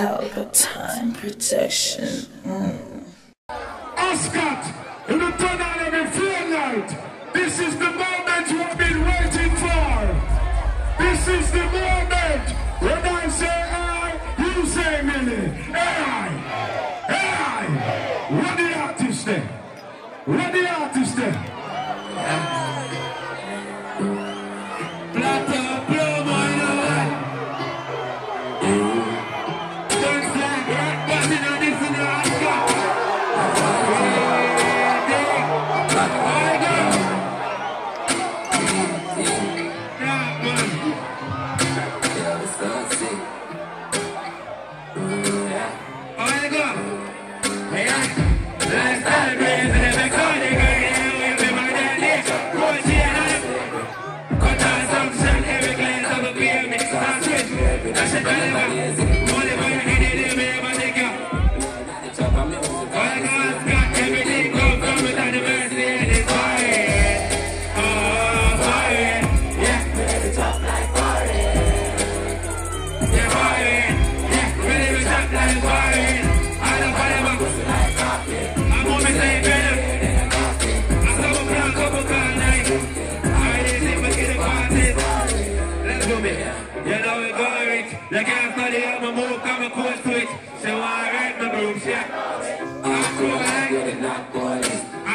Pelpa Time protection. Mm. Ascot,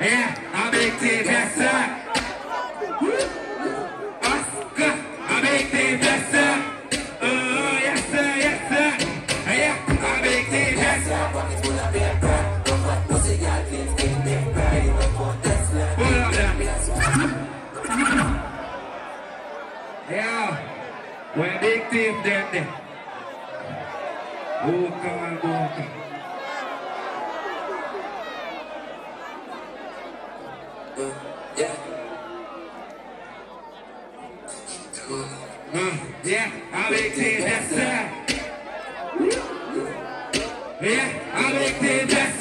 that. Walking full of. I'm with your man. Like them dance, man. Next track, brother. Yeah, I make the best, sir. Oscar, I make the best, sir. Oh, yes, sir, yes, sir. Yeah, I make the best. Pull up there. Yeah, when big team there. Oh, come on, on. Uh, yeah, I make the best. Yeah, I make the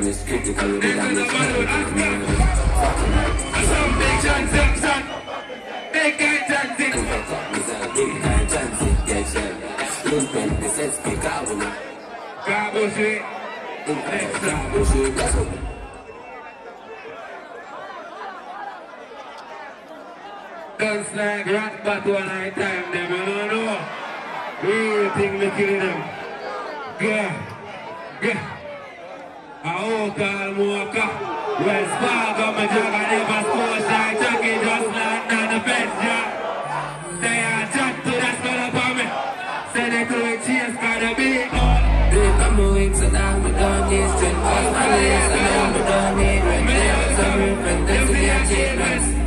This is a balloon actor. And some big transaction. Big transit. Cabo Street. Next up. Dance like rat but one night time them, you don't know. Real thing we kill them. Gah, gah. Aoka Almoka, West Fargo, Majaga, Nova Scotia, Chucky, just like none of it, yeah. They are to that school of me. Send it to a cheers, gotta be on. I'm to now, we don't need strength. I'm moving to now, we don't need to now, we don't need strength.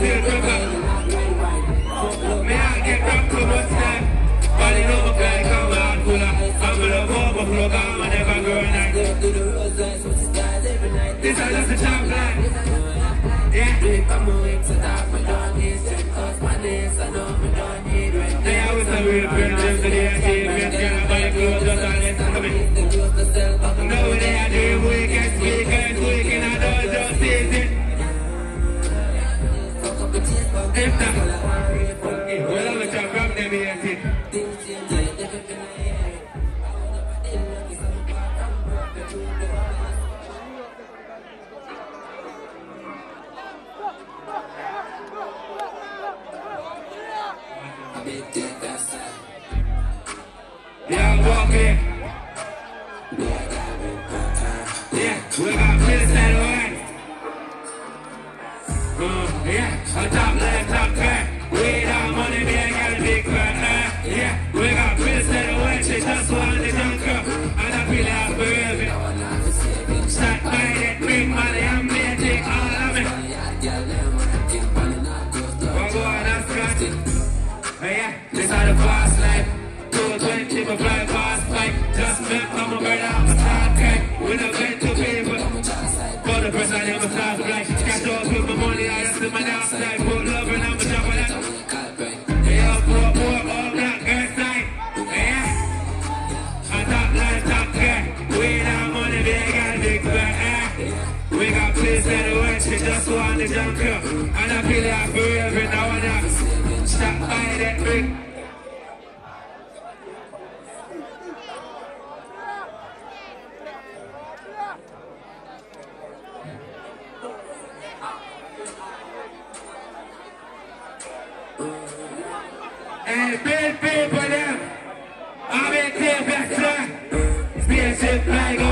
Feel river. May I get much time? But know my guy come out cooler. I'm gonna overflow, come and never go night. This is just a champ line. Yeah. They always have real friends, them to the If not, well, I'm a champ, I'm them here. Yeah, I'm walking. Big. Hey, big people. I'm in Spaceship fly go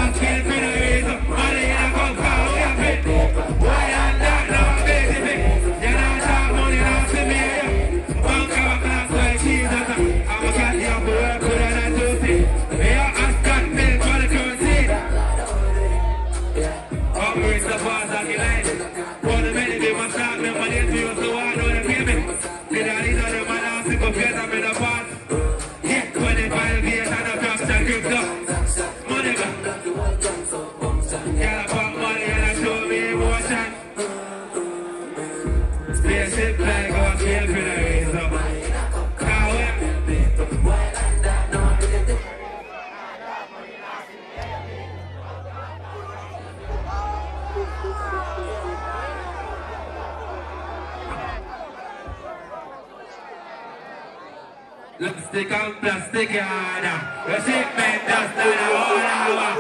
harder. The shipment just done a whole hour.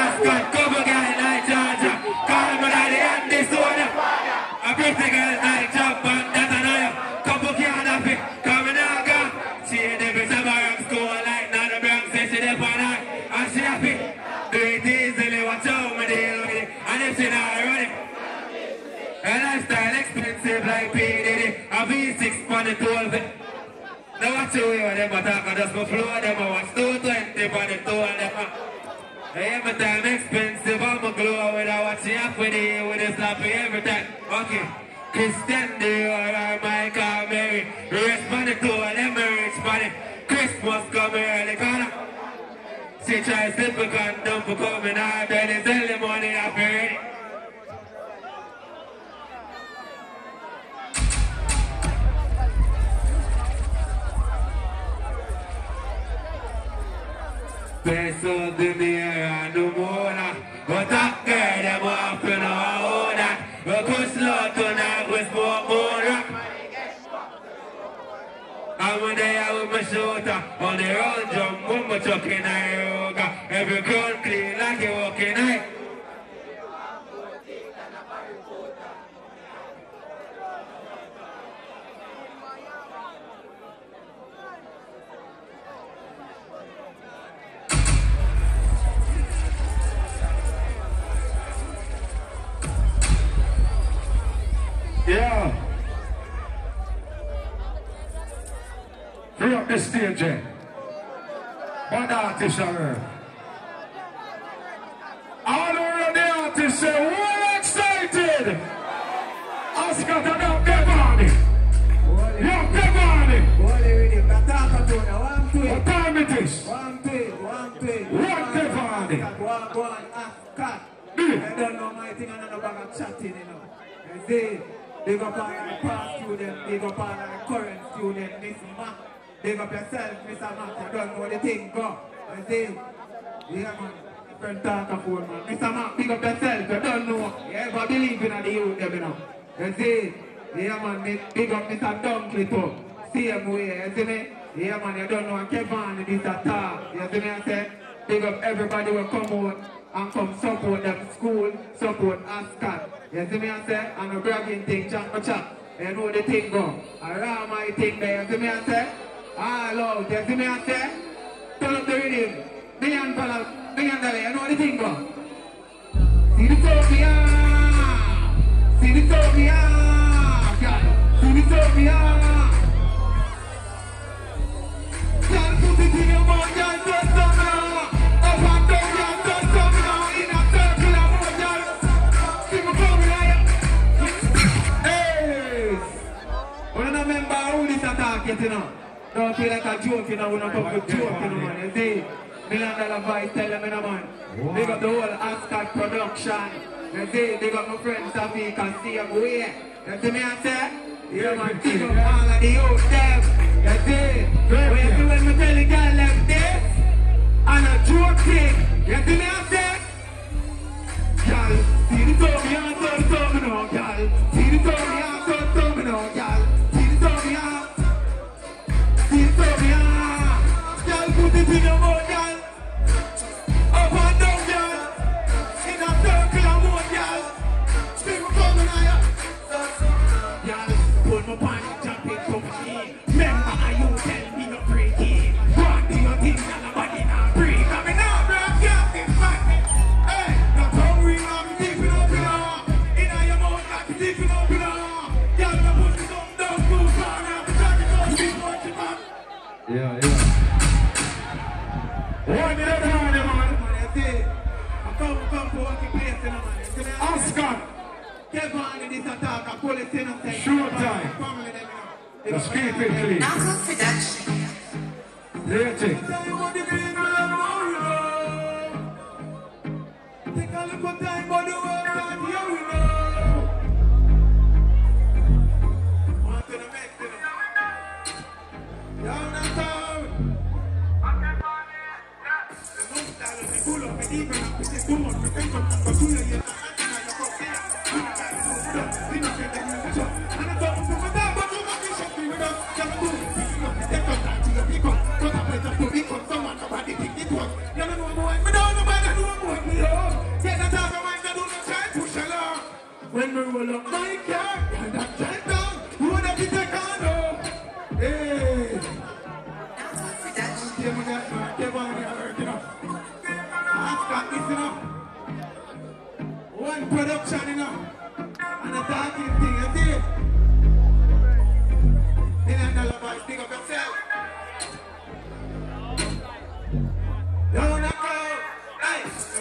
Ascot, couple girl like Georgia. Call me daddy and this one. A pretty girl like Japan, never summer school like. And not lifestyle expensive like P. A V6 for the 12. Attack and just go flow them I watch 220 for the two of them Every time expensive I'm a glow with I watch you for the with the sloppy every time Okay De mira no girl could slow tonight with smoke moon rock I'm with my shooter. On the road jump, mumbo chuck in a yoga. Every ground clean like you Yeah. Free up the stage, eh? One artist on earth. All over the artists say, we're excited! Oscar, turn up Devani! Yo, Devani! Holy rhythm, that talk about now. One tweet, What time it is? one tweet, one tweet. What the party? One, one, Ascot. I don't know my thing, and I'm about chatting, you know. You see, big up all the past student, big up all the current student, Miss Mac. Big up yourself, Mr. Mac. You don't know the thing, go. You see, yeah, man. Friend talk of phone, man. Mr. Mac, big up yourself. You don't know. You ever believe in the youth, you know. You see, yeah, man. Big up Mr. Dunkley, too. Same way, you see me? Yeah, man, you don't know. Kevin, this a talk. You see me, I say? Big up everybody will come out and come support them school, support Ascot. You see me, I say? And a bragging thing, chat for chat. You know the thing go. Ram my thing there, you see me, I say? All out, you see me, I say? Turn up the rhythm. Million dollars, million dollars, you know the thing go. See the Sophia! See the Sophia! See the Sophia! This you know. Don't feel like a joke, you know, when I come joke, you know, man. You see? Million dollar voice, tell them, you know, man. Big up the whole Ascot production. You see? Big up my friend Safi, can see him way. You see me, I say? Yeah, man, big up all of the youth, them. You see? When you see when me tell the girl them this, and a joke thing. You see me, I say? Girl, see the tummy, I saw One day, man, man. Man, I come, come to working place, man. Oscar, Kevin in this attack, I pull it in them, you know. let's keep it clean. Time the green, but I'm all alone. Take a look at time, but the world the cool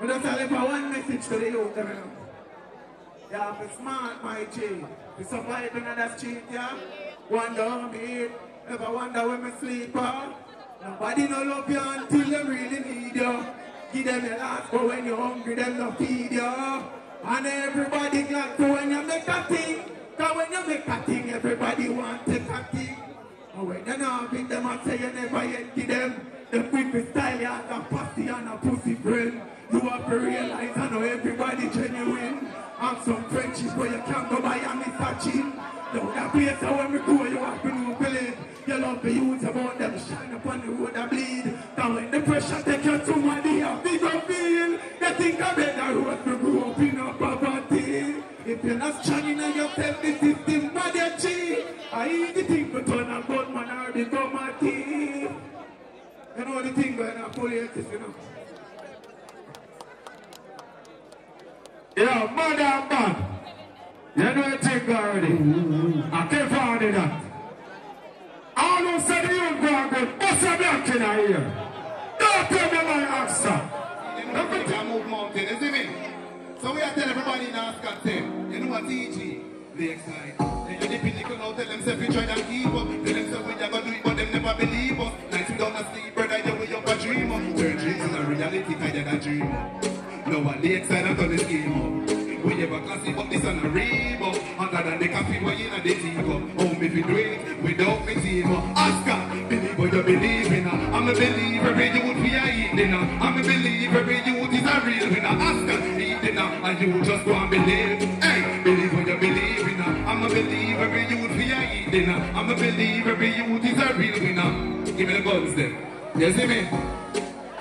But just I leave one message to the youth, you know. You have to smart, my G. You survive in the street, yeah? Wonder eat. Never wonder when me sleep, huh? Nobody no love you until them really need you. Give them your last, but when you're hungry, them no feed you. And everybody glad to when you make a thing. Cause when you make a thing, everybody want to take a thing. And when you not bring them and say you never yet give them the quick style you have a pussy and a pussy friend. You have to realize I know everybody genuine. And some friendship where you can't go buy a Mr. Chin. Now that place how when we go you have to know believe. You love the youth about them shine upon the road that bleed. Now when the pressure take you to my dear big up feel. You think I better road to grow up in a poverty. If you're not strong enough yourself, the system your cheat. I eat the thing to turn a gun man or become a thief. You know the thing going on police, you know. Yeah, mother and man. You know the thing already. I can't find it that. All who said the young girl good, what's a black in here? Don't tell me my accent. Everybody can move mountain, you see me? So we are telling everybody in Scott say, eh, you know what TG? Lakeside. You dip in the now tell them we try and I'm believer, every youth is a real winner Give me the guns then You see me?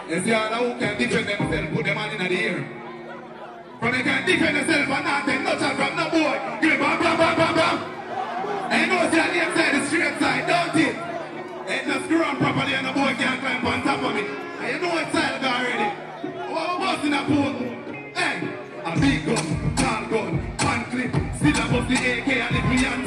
You see all who can defend themselves, put them on in the air from you can defend yourself and not take no shot from no boy. Give it bam, bam, bam, bam, bam. And you know it's on the inside, the straight side, don't it? Ain't no screw on properly and the boy can't climb on top of me. And you know it's style already. What we busting a pool? Hey, a big gun, tall gun, one clip. Still above the AK and if we and.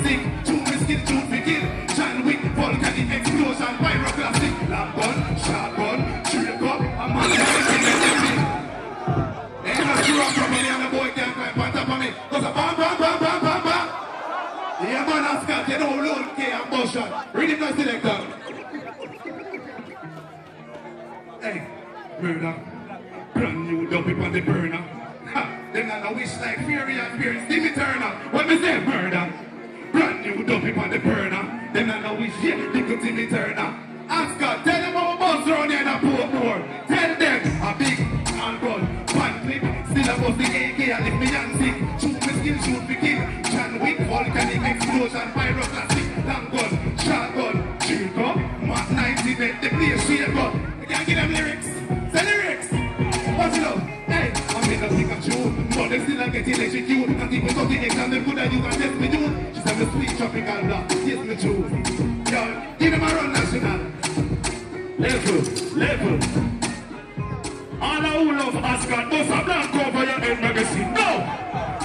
Top. Cause a bam, bam, bam, bam, bam, bam. Yeah, man, I'm Scott, you know, Lord K and Bushon. Read it, no selector. Hey, murder. Brand new dopey on the burner. Ha, them not no wish like Fury and Fear. Stevie Turner. What me say, murder? Brand new dopey on the burner. Them not no wish, yeah, little Timmy Turner. Oscar, at you me. She said me sweet tropical. Yes, me give a run national. Level, level. All who love Ascot must have black over your head magazine. No!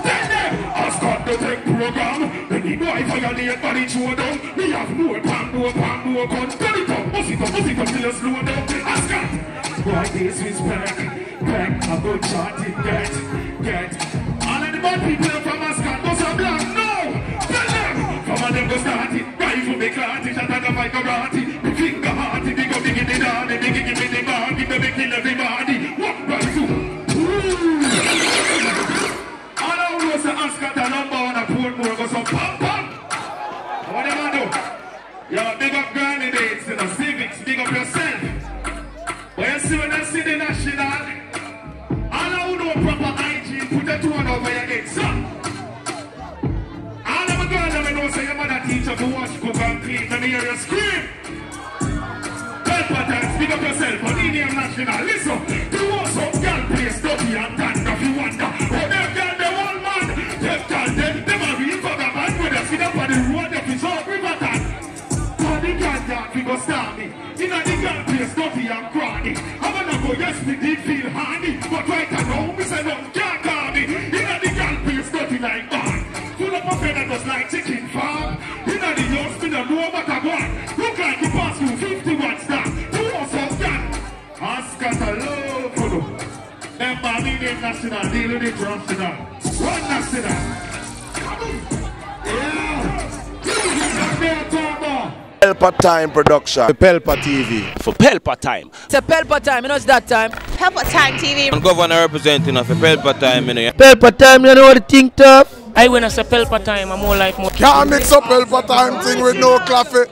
Tell them! Ascot the tech program. Any boy violate body show down. Me have no palm, no palm, no gun. Turn it up, bust it up, it up till you slow down. Ascot! Boy, this is back. Back, good shot in get, get. Of bad people from Ascot must have black. No! Tell them! Come on, them go start it. Rifle me clot it, shot and fight karate. Me finger hearty, big up, big in the me the that go start me. You know the girl place dirty and cranny. I'm gonna go, yes, me did feel handy. But right now, me say no, can't call me. You know the girl place dirty like man. Full up of feather just like chicken farm. You know the young spinner know what I want. Look like he passed through 50 watts down. Who was so done? Ask us a love them. Body again, National. Deal with it, National. One National. Pelpa Time Production. Pelpa TV. for Pelpa time. It's a Pelpa time, you know it's that time. Pelpa Time TV. I'm governor representing of a Pelpa time, you know. Pelpa time, you know what the think tough? I when I say Pelpa time, I'm more like more. Can't mix up Pelpa Time thing with no coffee.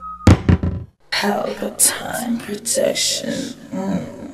Pelpa Time Protection. Mm.